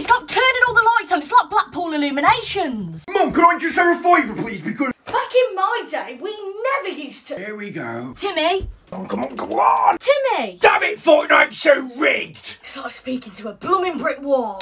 Stop turning all the lights on. It's like Blackpool Illuminations. Mum, can I just have a fiver, please? Because Back in my day, we never used to. here we go. Timmy. Oh, come on, come on. Timmy. Damn it, Fortnite's so rigged. It's like speaking to a blooming brick wall.